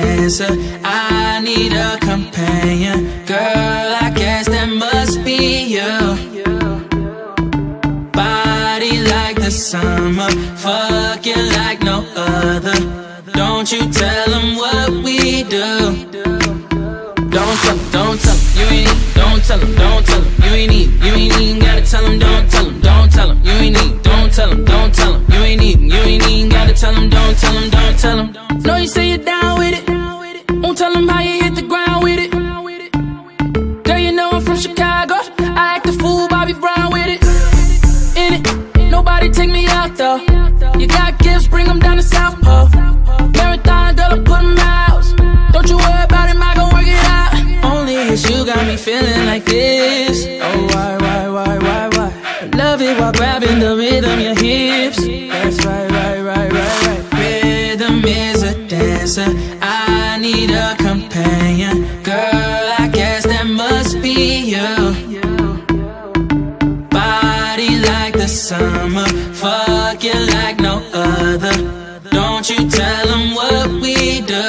dancer. I need a companion. Girl, I guess that must be you. Body like the summer Fucking like no other. Don't you tell them what we do. Don't tell don't tell you ain't Don't tell them, don't tell them, you ain't even, you ain't even gotta feeling like this? Oh, why, why, why, why, why? Love it while grabbing the rhythm, your hips. That's right, right, right, right, right. Rhythm is a dancer. I need a companion. Girl, I guess that must be you. Body like the summer. Fuck you like no other. Don't you tell them what we do.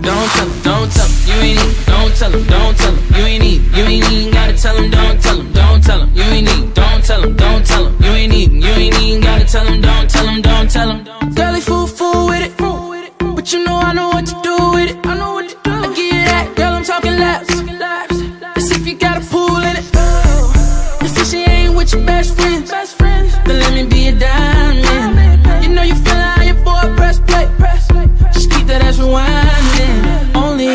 Don't tell don't tell you ain't tell them, don't tell them, you ain't need, you ain't even gotta tell them, don't tell them, don't tell them, you ain't need, don't tell them, don't tell them, you ain't need, you ain't even gotta tell them, don't tell them, don't tell them. Girl, they fool, fool with it, but you know I know what to do with it, I know what to do. I you that, girl, I'm talking laps, let's if you got a pool in it. Let's she ain't with your best friends, then let me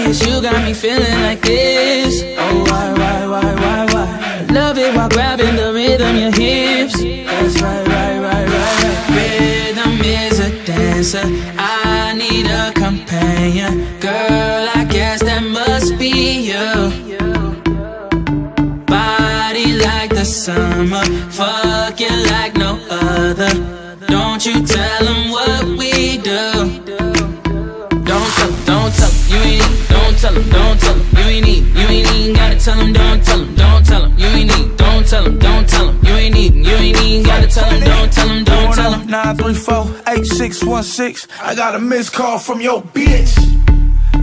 it's you got me feeling like this. Oh, why, why, why, why, why? Love it while grabbing the rhythm, your hips. That's right, right, right, right, right. Rhythm is a dancer. I need a companion. Girl, I guess that must be you. Body like the summer. Fucking like no other. Don't you tell them tell him, don't tell him, don't tell him, you ain't need, don't tell him, don't tell him, you ain't need, you ain't even gotta tell him, don't tell them, don't tell them. 934-8616 I got a missed call from your bitch.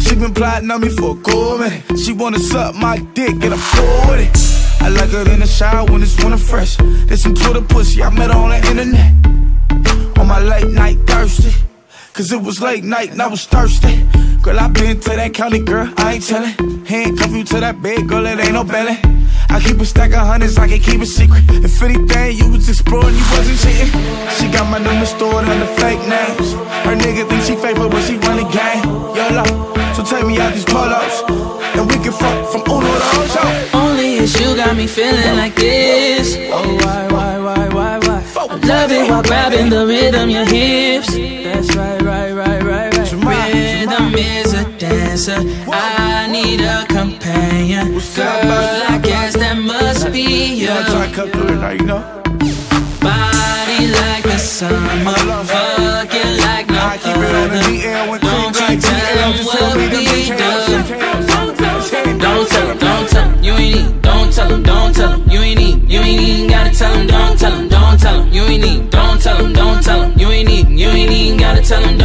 She been plotting on me for a cool minute She wanna suck my dick and with it I like her in the shower when it's winter fresh. There's some Twitter pussy, I met her on the internet. On my late night thirsty Cause it was late night and I was thirsty Girl, I been to that county, girl, I ain't tellin' Handcuff you to that bed, girl, it ain't no belly I keep a stack of hundreds, I can keep a secret. If anything, you was exploring, you wasn't cheating. She got my number stored under fake names. Her nigga think she faithful, but she run the game YOLO, so take me out these polos. And we can fuck from Uno to Ocho. Only it's you got me feeling like this. Oh, why, why, why, why, why? I love it while grabbing the rhythm, your hips. answer. I need a companion. Girl, I guess that must be you. Body like the summer, fucking like no other. Don't you tell them what we do. Don't tell them, don't tell them, you ain't need. Don't tell them, don't tell them, you ain't need. You ain't even gotta tell them, don't tell them, don't tell them, you ain't need. Don't tell them, don't tell them, you ain't need. You ain't even gotta tell them.